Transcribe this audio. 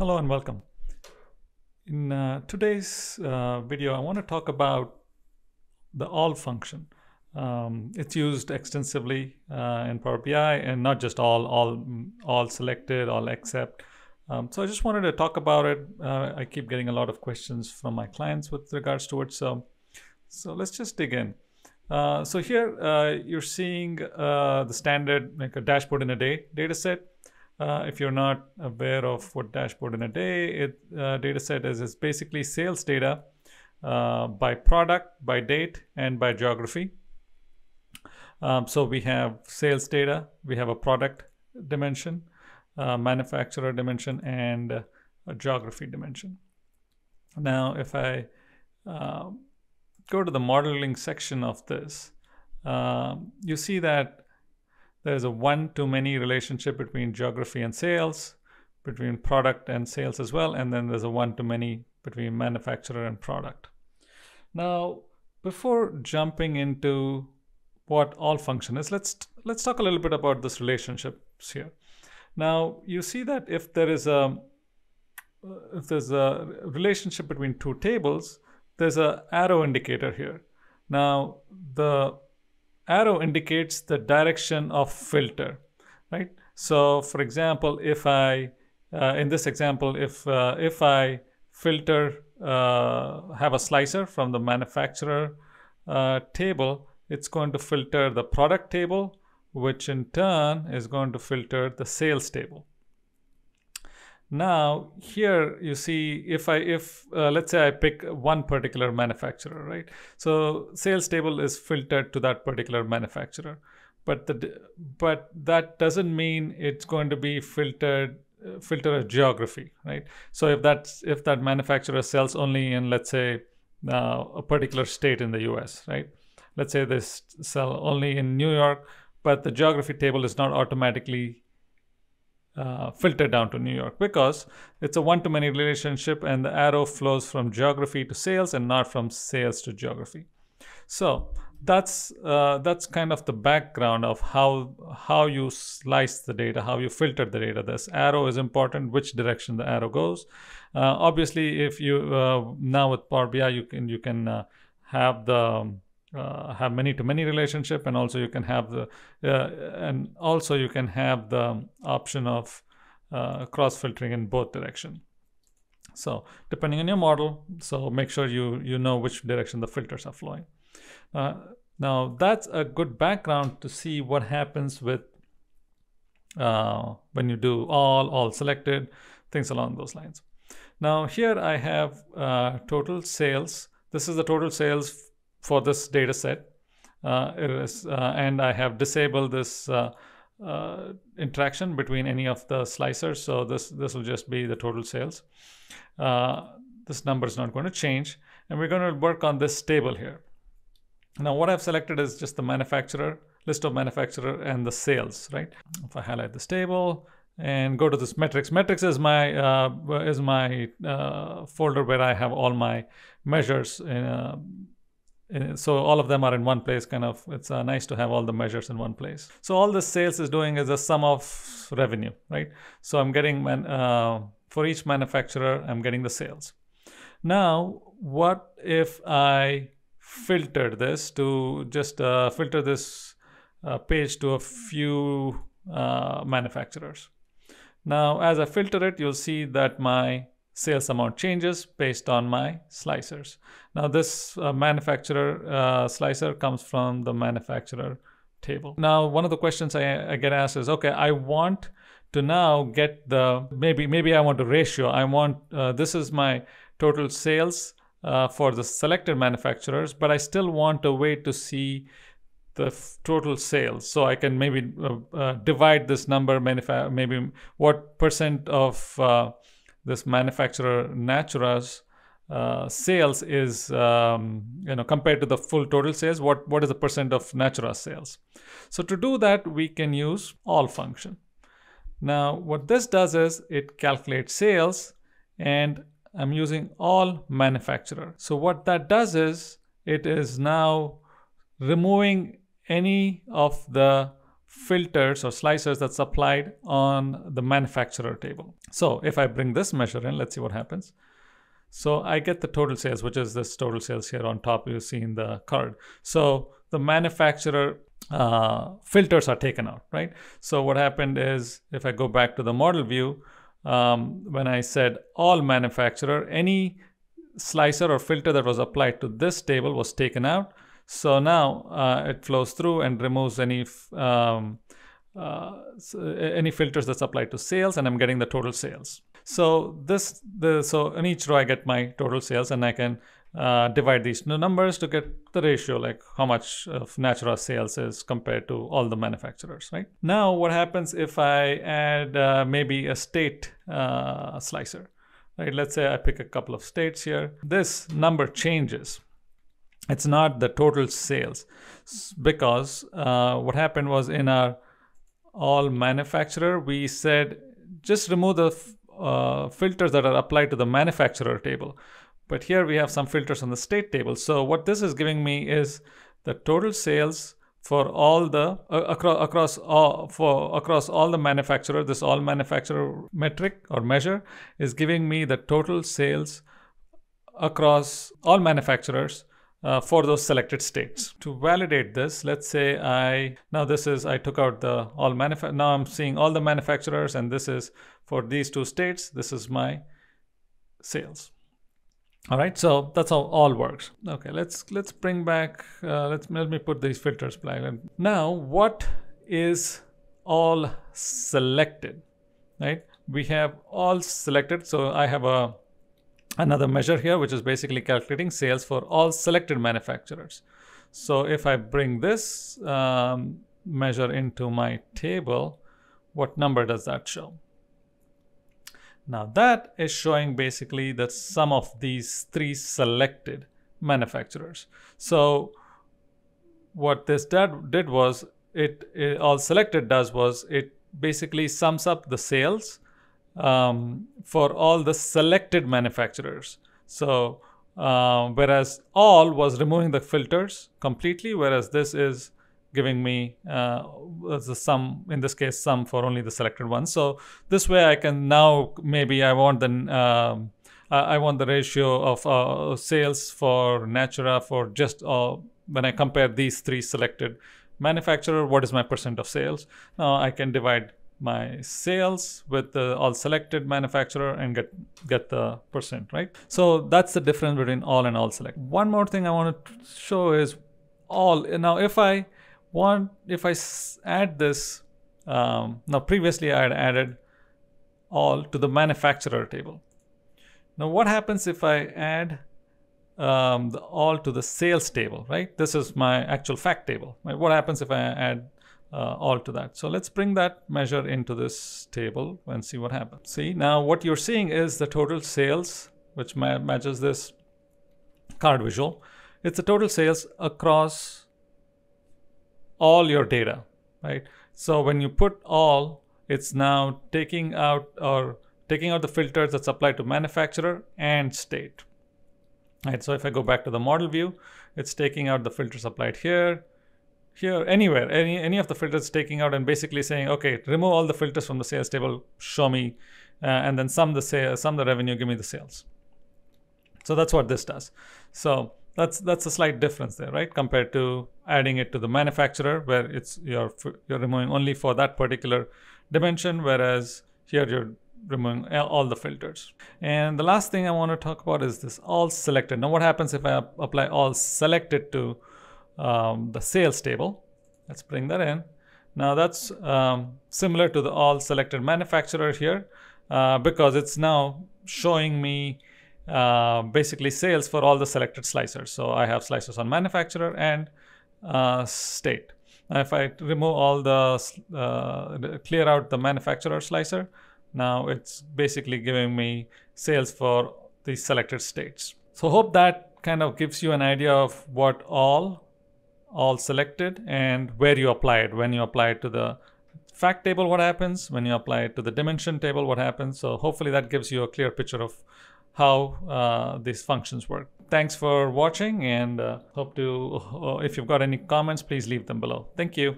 Hello and welcome. In uh, today's uh, video, I want to talk about the all function. Um, it's used extensively uh, in Power BI and not just all, all, all selected, all except. Um, so I just wanted to talk about it. Uh, I keep getting a lot of questions from my clients with regards to it. So, so let's just dig in. Uh, so here uh, you're seeing the standard like a dashboard in a day data set. Uh, if you're not aware of what dashboard in a day it, uh, data set is, it's basically sales data uh, by product, by date, and by geography. Um, so we have sales data, we have a product dimension, manufacturer dimension, and a geography dimension. Now, if I uh, go to the modeling section of this, um, you see that there's a one to many relationship between geography and sales, between product and sales as well, and then there's a one to many between manufacturer and product. Now, before jumping into what all function is, let's let's talk a little bit about this relationships here. Now, you see that if there is a if there's a relationship between two tables, there's a arrow indicator here. Now, the arrow indicates the direction of filter, right? So for example, if I, uh, in this example, if, uh, if I filter, uh, have a slicer from the manufacturer uh, table, it's going to filter the product table, which in turn is going to filter the sales table. Now here you see if I if uh, let's say I pick one particular manufacturer, right? So sales table is filtered to that particular manufacturer, but the but that doesn't mean it's going to be filtered uh, filter a geography, right? So if that's if that manufacturer sells only in let's say uh, a particular state in the U.S., right? Let's say they sell only in New York, but the geography table is not automatically uh, filter down to New York because it's a one to many relationship and the arrow flows from geography to sales and not from sales to geography. So that's uh, that's kind of the background of how how you slice the data, how you filter the data. This arrow is important, which direction the arrow goes. Uh, obviously, if you uh, now with Power BI, you can you can uh, have the uh, have many to many relationship and also you can have the uh, and also you can have the option of uh, cross filtering in both direction. So depending on your model so make sure you you know which direction the filters are flowing. Uh, now that's a good background to see what happens with uh, when you do all all selected things along those lines. Now here i have uh, total sales. This is the total sales for this data set. Uh, is, uh, and I have disabled this uh, interaction between any of the slicers. So this, this will just be the total sales. This number is not going to change. And we're going to work on this table here. Now what I've selected is just the manufacturer, list of manufacturer and the sales, right? If I highlight this table, and go to this metrics. Metrics is my uh, is my uh, folder where I have all my measures in, uh, so all of them are in one place kind of it's uh, nice to have all the measures in one place. So all the sales is doing is a sum of revenue right? So i'm getting man, uh, for each manufacturer i'm getting the sales. Now what if i filter this to just uh, filter this uh, page to a few uh, manufacturers? Now as i filter it you'll see that my sales amount changes based on my slicers. Now this uh, manufacturer uh, slicer comes from the manufacturer table. Now one of the questions I, I, get asked is, okay, I want to now get the, maybe, maybe I want a ratio. I want, uh, this is my total sales uh, for the selected manufacturers, but I still want a way to see the total sales. So I can maybe uh, uh, divide this number, maybe what percent of this manufacturer Natura's uh, sales is um, you know compared to the full total sales what what is the percent of Natura sales? So to do that we can use all function. Now what this does is it calculates sales and I'm using all manufacturer. So what that does is it is now removing any of the filters or slicers that's applied on the manufacturer table. So if I bring this measure in, let's see what happens. So I get the total sales, which is this total sales here on top you see in the card. So the manufacturer uh, filters are taken out, right? So what happened is if I go back to the model view, um, when I said all manufacturer, any slicer or filter that was applied to this table was taken out. So now uh, it flows through and removes any um, uh, any filters that's applied to sales, and I'm getting the total sales. So this the so in each row I get my total sales, and I can uh, divide these numbers to get the ratio, like how much of Natura sales is compared to all the manufacturers, right? Now, what happens if I add uh, maybe a state uh, slicer, right? Let's say I pick a couple of states here. This number changes. It's not the total sales because uh, what happened was in our all manufacturer, we said just remove the uh, filters that are applied to the manufacturer table. But here we have some filters on the state table. So what this is giving me is the total sales for all the uh, across across all for across all the manufacturer this all manufacturer metric or measure is giving me the total sales across all manufacturers uh, for those selected states. To validate this, let's say I, now this is, I took out the all manufa now I'm seeing all the manufacturers and this is for these two states, this is my sales. All right, so that's how all works. Okay, let's let's bring back. Uh, let's let me put these filters back. Now, what is all selected? Right, we have all selected. So I have a another measure here, which is basically calculating sales for all selected manufacturers. So if I bring this um, measure into my table, what number does that show? Now that is showing basically the sum of these three selected manufacturers. So what this did was it, it, all selected does was it basically sums up the sales um, for all the selected manufacturers. So uh, whereas all was removing the filters completely, whereas this is giving me uh, the sum in this case sum for only the selected ones so this way i can now maybe i want the um, i want the ratio of uh, sales for natura for just uh, when i compare these three selected manufacturer what is my percent of sales now i can divide my sales with the all selected manufacturer and get get the percent right so that's the difference between all and all select one more thing i want to show is all now if i want if I add this, um, now previously I had added all to the manufacturer table. Now what happens if I add um, the all to the sales table, right? This is my actual fact table. Right? What happens if I add uh, all to that? So let's bring that measure into this table and see what happens. See, now what you're seeing is the total sales, which ma matches this card visual. It's the total sales across all your data, right? So when you put all, it's now taking out or taking out the filters that's applied to manufacturer and state. Right, so if I go back to the model view, it's taking out the filters applied here, here, anywhere, any, any of the filters taking out and basically saying, okay, remove all the filters from the sales table, show me, uh, and then sum the sales, sum the revenue, give me the sales. So that's what this does. So that's that's a slight difference there, right? Compared to adding it to the manufacturer, where it's you're you're removing only for that particular dimension, whereas here you're removing all the filters. And the last thing I want to talk about is this all selected. Now, what happens if I apply all selected to um, the sales table? Let's bring that in. Now that's um, similar to the all selected manufacturer here uh, because it's now showing me uh, basically sales for all the selected slicers. So I have slicers on manufacturer and uh, state. Now if I remove all the, uh, clear out the manufacturer slicer, now it's basically giving me sales for the selected states. So hope that kind of gives you an idea of what all, all selected and where you apply it. When you apply it to the fact table, what happens? When you apply it to the dimension table, what happens? So hopefully that gives you a clear picture of how uh, these functions work. Thanks for watching and uh, hope to, uh, if you've got any comments, please leave them below. Thank you.